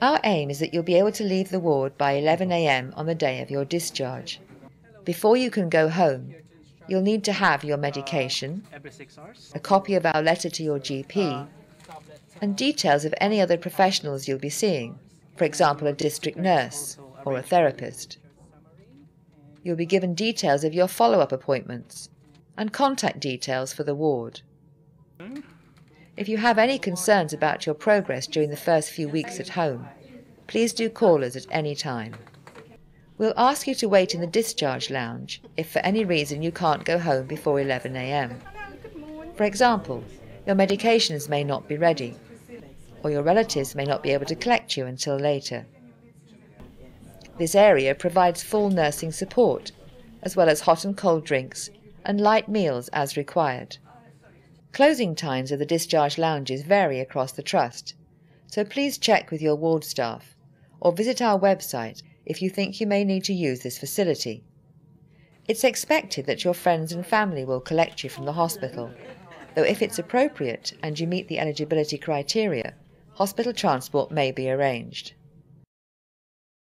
Our aim is that you'll be able to leave the ward by 11am on the day of your discharge. Before you can go home, you'll need to have your medication, a copy of our letter to your GP, and details of any other professionals you'll be seeing, for example, a district nurse or a therapist. You'll be given details of your follow up appointments and contact details for the ward. If you have any concerns about your progress during the first few weeks at home, please do call us at any time. We'll ask you to wait in the discharge lounge if for any reason you can't go home before 11am. For example, your medications may not be ready, or your relatives may not be able to collect you until later. This area provides full nursing support, as well as hot and cold drinks and light meals as required. Closing times of the discharge lounges vary across the Trust, so please check with your ward staff or visit our website if you think you may need to use this facility. It's expected that your friends and family will collect you from the hospital, though if it's appropriate and you meet the eligibility criteria, hospital transport may be arranged.